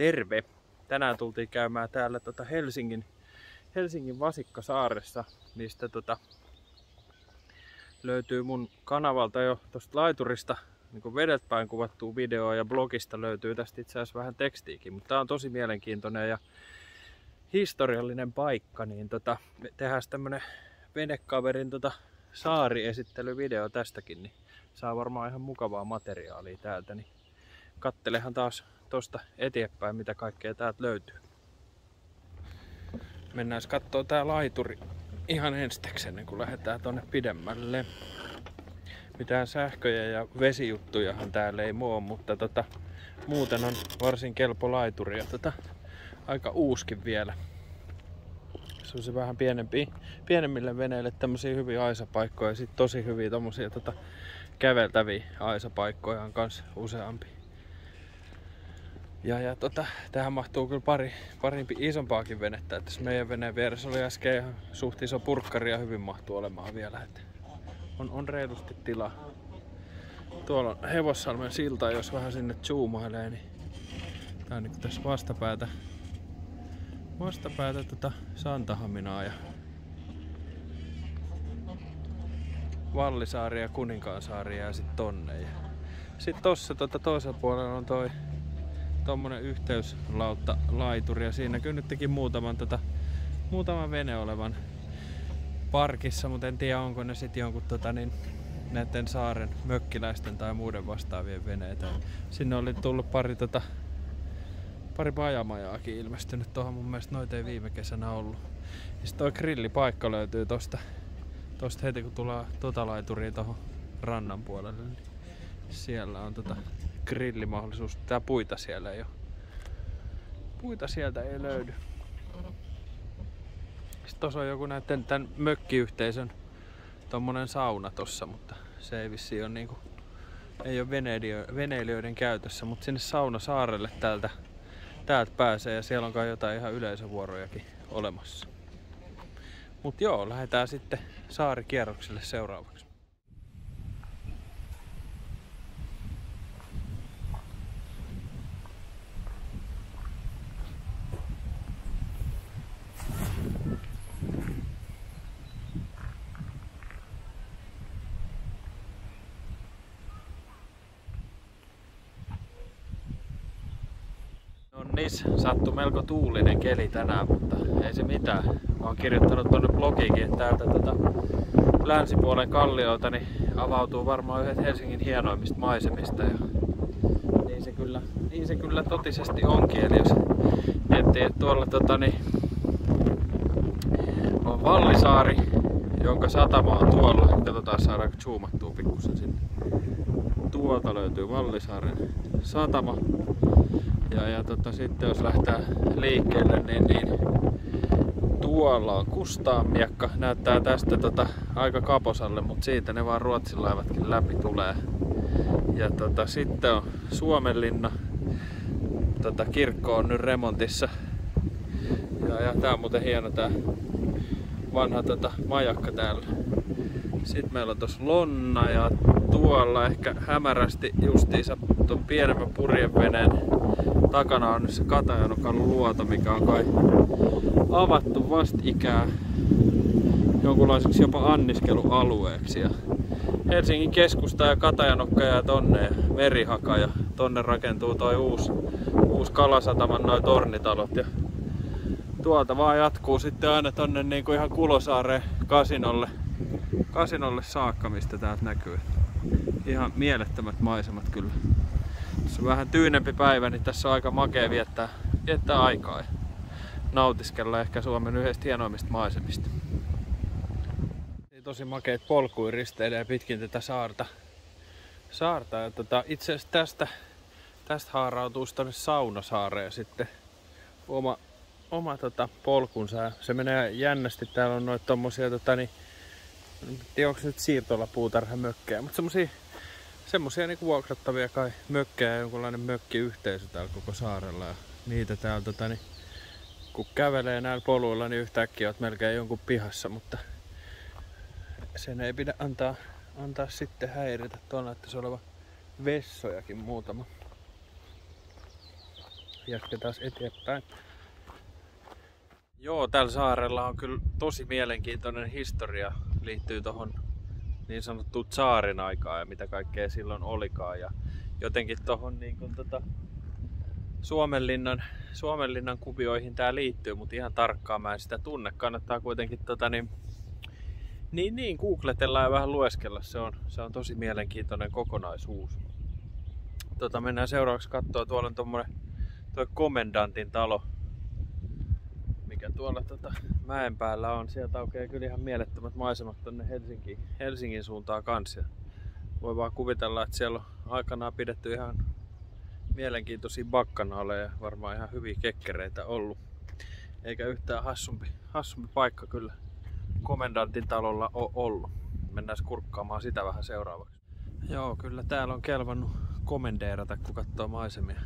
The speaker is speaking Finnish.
terve! Tänään tultiin käymään täällä tota Helsingin, Helsingin Vasikkasaaressa, mistä tota löytyy mun kanavalta jo tosta laiturista niin vedet päin kuvattua videoa ja blogista löytyy tästä itse asiassa vähän tekstiikin, mutta tää on tosi mielenkiintoinen ja historiallinen paikka, niin tota, me tehdään tämmönen venekaverin tota, saariesittelyvideo tästäkin, niin saa varmaan ihan mukavaa materiaalia täältä, niin kattelehan taas tosta eteenpäin, mitä kaikkea täältä löytyy. Mennään katsoa tää laituri ihan ensteksi ennen kuin lähdetään tonne pidemmälle. Mitään sähköjä ja vesijuttujahan täällä ei moo, mutta tota, muuten on varsin kelpo laituri ja tota, aika uuskin vielä. Se on se vähän pienempi, pienemmille veneille tämmöisiä hyviä aisapaikkoja ja sitten tosi hyviä tommosia tota, käveltäviä aisapaikkoja on kans useampi. Ja, ja tota, tähän mahtuu kyllä pari, parimpi isompaakin venettä. Että tässä meidän veneen vieressä oli äsken ihan suht iso purkkari ja hyvin mahtuu olemaan vielä. Että on, on reilusti tilaa. Tuolla on Hevossalmen silta, jos vähän sinne zoomailee, niin tää on niin tässä vastapäätä, vastapäätä tota Santahaminaa ja Vallisaari ja Kuninkaansaari ja sitten tonne. Ja sitten tossa tota toisella puolella on toi tommonen yhteyslautta laituri ja siinä kyllä nytkin muutaman, tota, muutaman vene olevan parkissa, mutta en tiedä onko ne sitten jonkun tota, niin, näiden saaren mökkiläisten tai muiden vastaavien veneitä. Sinne oli tullut pari, tota, pari pajamajaakin ilmestynyt tuohon, mun mielestä noita ei viime kesänä ollut. Sitten toi grillipaikka löytyy tosta, tosta heti kun tulee tota laituriin tuohon rannan puolelle. Niin siellä on tota grillimahdollisuus. Tää puita siellä ei ole. Puita sieltä ei löydy. Sitten tuossa on joku näiden tämän mökkiyhteisön tommonen sauna tossa, mutta se ei vissi ole niinku, ei ole veneilijöiden käytössä, mutta sinne sauna saarelle täältä, täältä pääsee ja siellä on kai jotain ihan yleisövuorojakin olemassa. Mut joo, lähdetään sitten saarikierrokselle seuraavaksi. Nis sattui melko tuulinen keli tänään, mutta ei se mitään. Mä oon kirjoittanut tonne blogiinkin, että täältä tota länsipuolen kalliolta niin avautuu varmaan yhdet Helsingin hienoimmista maisemista. Ja niin se kyllä, niin se kyllä totisesti onkin. Eli jos miettii, että tuolla tota, niin, on Vallisaari, jonka satama on tuolla. Katsotaan saadaanko zoomattua pikkusen sinne. Tuolta löytyy Vallisaaren satama. Ja, ja tota, sitten jos lähtee liikkeelle, niin, niin tuolla on Kustaamiekka. Näyttää tästä tota, aika kaposalle, mutta siitä ne vaan Ruotsin laivatkin läpi tulee. Ja tota, sitten on Suomenlinna. Tota, kirkko on nyt remontissa. Ja, ja tää on muuten hieno tää vanha tota, majakka täällä. Sitten meillä on tuossa Lonna ja tuolla ehkä hämärästi justiinsa tuon pienemmän purjeveneen takana on nyt se Katajanokan luoto, mikä on kai avattu vastikään jonkunlaiseksi jopa anniskelualueeksi. Ja Helsingin keskusta ja Katajanokka ja tonne ja Merihaka ja tonne rakentuu toi uusi, uusi Kalasataman noin tornitalot. Ja tuolta vaan jatkuu sitten aina tonne niin kuin ihan Kulosaareen kasinolle, kasinolle saakka, mistä täältä näkyy. Ihan mielettömät maisemat kyllä. Tässä on vähän tyynempi päivä, niin tässä on aika makea viettää, viettää aikaa ja nautiskella ehkä Suomen yhdestä hienoimmista maisemista. Tosi makeet polkuja risteilee pitkin tätä saarta. saarta. Tota, itse asiassa tästä, tästä haarautuu tuonne Saunasaareen sitten oma, oma tota, polkunsa. Se menee jännästi. Täällä on noita tommosia, tota, niin, en tiedä onko nyt siirtolapuutarhamökkejä, mutta semmosia semmosia niinku vuokrattavia kai mökkejä, jonkunlainen mökkiyhteisö täällä koko saarella. Ja niitä täällä tota, niin, kun kävelee näillä poluilla, niin yhtäkkiä oot melkein jonkun pihassa, mutta sen ei pidä antaa, antaa sitten häiritä. Tuolla näyttäisi oleva vessojakin muutama. jatketaan eteenpäin. Joo, tällä saarella on kyllä tosi mielenkiintoinen historia liittyy tuohon niin sanottuun saarin aikaan ja mitä kaikkea silloin olikaan. Ja jotenkin tuohon niin tota, Suomenlinnan, Suomenlinnan kuvioihin tämä liittyy, mutta ihan tarkkaan mä en sitä tunne. Kannattaa kuitenkin tota, niin, niin, niin, googletella ja vähän lueskella. Se on, se on tosi mielenkiintoinen kokonaisuus. Tota, mennään seuraavaksi katsoa. Tuolla on tuommoinen tuo komendantin talo, mikä tuolla tota, mäen päällä on. Sieltä aukeaa kyllä ihan mielettömät maisemat tonne Helsinkiin, Helsingin suuntaan kanssa. Voi vaan kuvitella, että siellä on aikanaan pidetty ihan mielenkiintoisia bakkanaaleja, varmaan ihan hyviä kekkereitä ollut. Eikä yhtään hassumpi, hassumpi paikka kyllä komendantin talolla ole ollut. Mennään kurkkaamaan sitä vähän seuraavaksi. Joo, kyllä täällä on kelvannut komendeerata, kun katsoo maisemia.